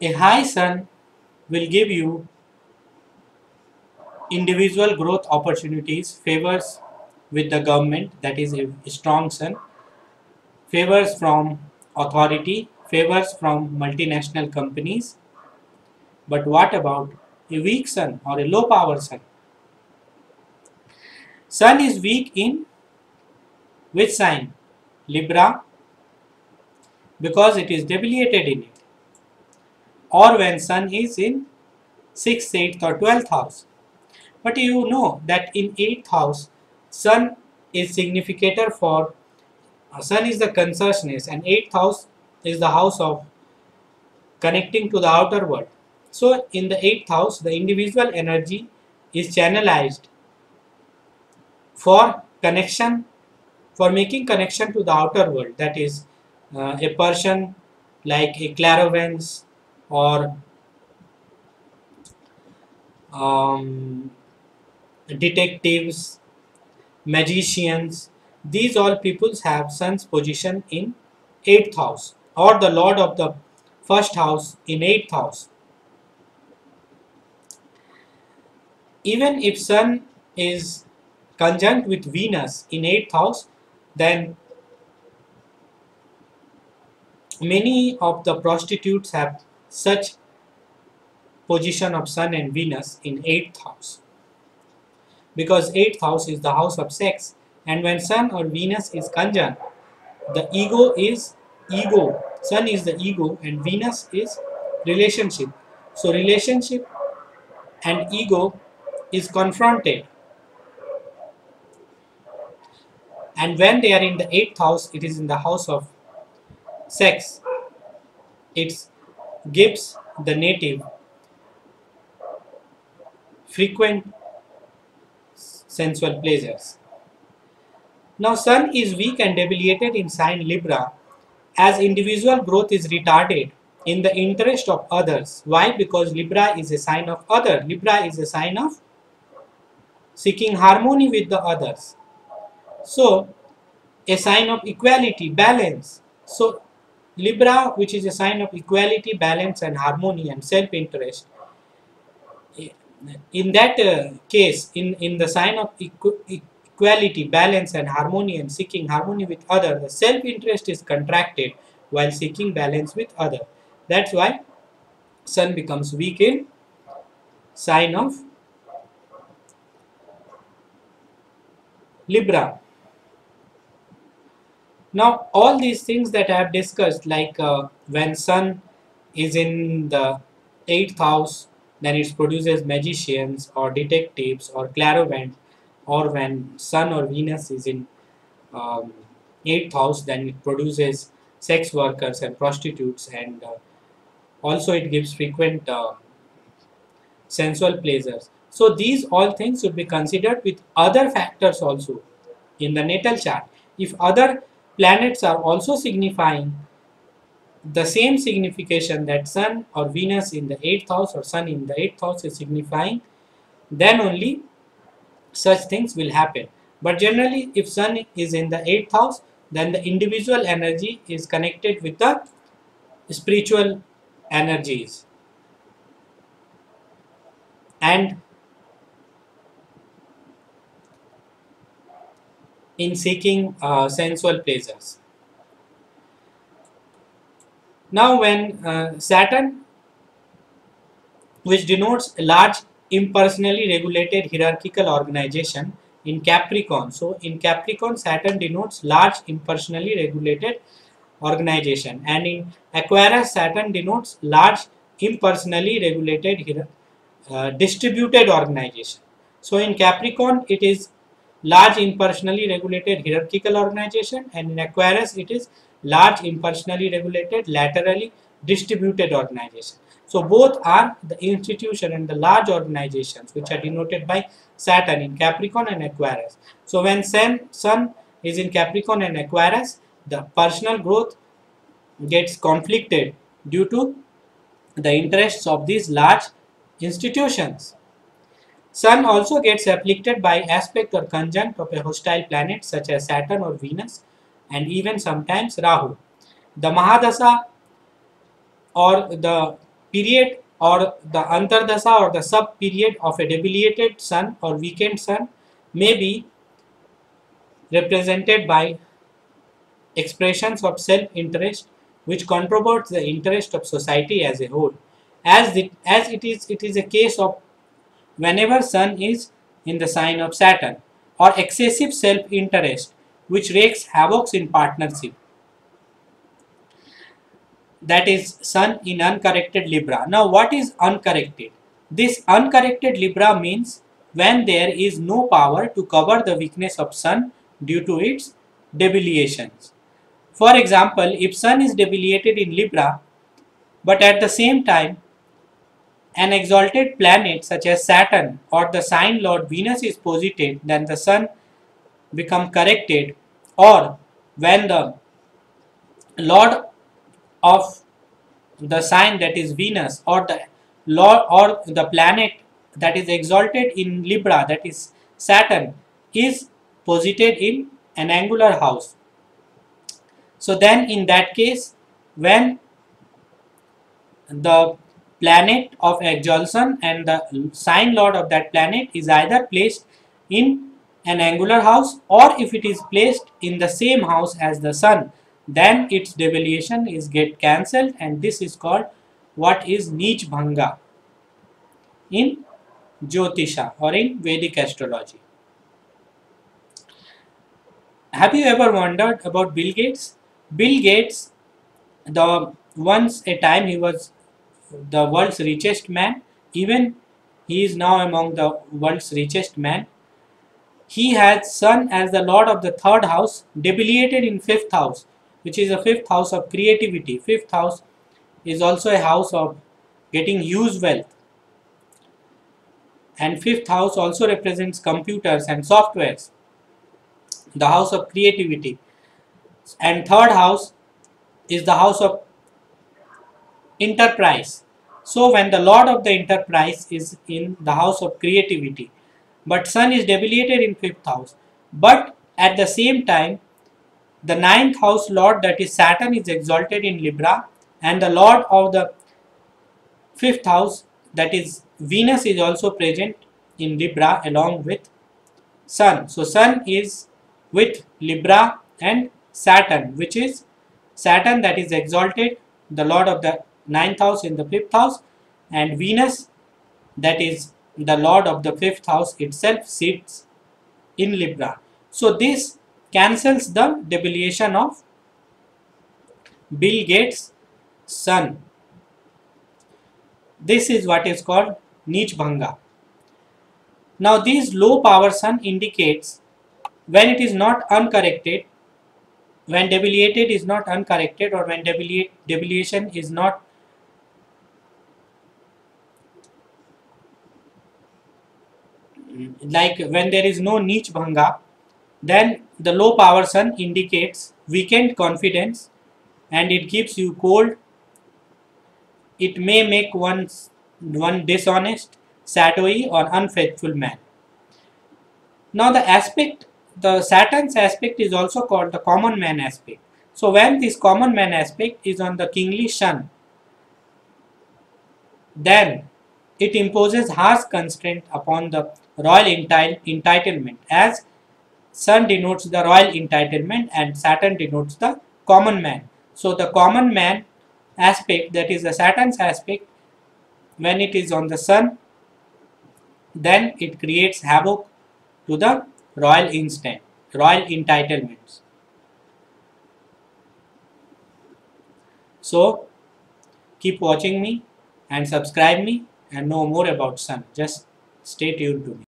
A high sun will give you individual growth opportunities, favors with the government, that is a strong sun, favors from authority, favors from multinational companies. But what about a weak sun or a low power sun? Sun is weak in which sign? Libra because it is debilitated in it or when sun is in 6th, 8th or 12th house. But you know that in 8th house sun is significator for uh, sun is the consciousness and 8th house is the house of connecting to the outer world. So in the 8th house the individual energy is channelized for connection for making connection to the outer world that is uh, a person like a clairvoyance or um, detectives, magicians, these all peoples have sun's position in 8th house or the lord of the first house in 8th house. Even if sun is conjunct with Venus in 8th house, then many of the prostitutes have such position of Sun and Venus in 8th house. Because 8th house is the house of sex and when Sun or Venus is conjunct, the ego is ego. Sun is the ego and Venus is relationship. So relationship and ego is confronted. And when they are in the 8th house, it is in the house of sex. It gives the native frequent sensual pleasures. Now Sun is weak and debilitated in sign Libra as individual growth is retarded in the interest of others. Why? Because Libra is a sign of other. Libra is a sign of seeking harmony with the others. So a sign of equality, balance. So Libra, which is a sign of equality, balance and harmony and self-interest, in that uh, case, in, in the sign of equ equality, balance and harmony and seeking harmony with other, the self-interest is contracted while seeking balance with other. That's why sun becomes weak in sign of Libra. Now all these things that I have discussed like uh, when sun is in the 8th house then it produces magicians or detectives or clairvoyant or when sun or venus is in um, 8th house then it produces sex workers and prostitutes and uh, also it gives frequent uh, sensual pleasures. So these all things should be considered with other factors also in the natal chart. If other planets are also signifying the same signification that Sun or Venus in the 8th house or Sun in the 8th house is signifying, then only such things will happen. But generally, if Sun is in the 8th house, then the individual energy is connected with the spiritual energies. And in seeking uh, sensual pleasures. Now when uh, Saturn, which denotes a large impersonally regulated hierarchical organization in Capricorn. So in Capricorn, Saturn denotes large impersonally regulated organization and in Aquarius, Saturn denotes large impersonally regulated uh, distributed organization. So in Capricorn, it is large impersonally regulated hierarchical organization and in Aquarius, it is large impersonally regulated laterally distributed organization. So both are the institution and the large organizations which are denoted by saturn in capricorn and aquarius so when sun sun is in capricorn and aquarius the personal growth gets conflicted due to the interests of these large institutions sun also gets afflicted by aspect or conjunct of a hostile planet such as saturn or venus and even sometimes Rahu. The Mahadasa or the period or the antardasa or the sub period of a debilitated sun or weakened sun may be represented by expressions of self-interest which controverts the interest of society as a whole as it, as it is it is a case of whenever sun is in the sign of saturn or excessive self-interest which wreaks havoc in partnership. That is sun in uncorrected libra. Now what is uncorrected? This uncorrected libra means when there is no power to cover the weakness of sun due to its debiliations. For example if sun is debiliated in libra but at the same time an exalted planet such as saturn or the sign lord venus is posited then the sun become corrected or when the lord of the sign that is Venus or the Lord or the planet that is exalted in Libra that is Saturn is posited in an angular house. So then in that case when the planet of exaltation and the sign lord of that planet is either placed in an angular house or if it is placed in the same house as the sun then its deviation is get cancelled and this is called what is Nich Bhanga in Jyotisha or in Vedic astrology. Have you ever wondered about Bill Gates? Bill Gates, the once a time he was the world's richest man, even he is now among the world's richest man. He has Sun as the Lord of the third house, debilitated in fifth house which is a fifth house of creativity. Fifth house is also a house of getting huge wealth. And fifth house also represents computers and softwares, the house of creativity. And third house is the house of enterprise. So when the lord of the enterprise is in the house of creativity, but sun is debilitated in fifth house, but at the same time the ninth house lord that is Saturn is exalted in Libra and the lord of the fifth house that is Venus is also present in Libra along with Sun. So Sun is with Libra and Saturn which is Saturn that is exalted the lord of the ninth house in the fifth house and Venus that is the lord of the fifth house itself sits in Libra. So this cancels the debilitation of Bill Gates' sun. This is what is called Nich Bhanga. Now this low power sun indicates when it is not uncorrected, when debiliated is not uncorrected or when debiliate, debiliation is not like when there is no Nich Bhanga then the low power sun indicates weakened confidence and it keeps you cold. It may make one, one dishonest, shadowy or unfaithful man. Now the aspect, the Saturn's aspect is also called the common man aspect. So when this common man aspect is on the kingly sun, then it imposes harsh constraint upon the royal entitlement as Sun denotes the royal entitlement and Saturn denotes the common man. So the common man aspect that is the Saturn's aspect when it is on the Sun then it creates havoc to the royal instant, royal entitlements. So keep watching me and subscribe me and know more about Sun. Just stay tuned to me.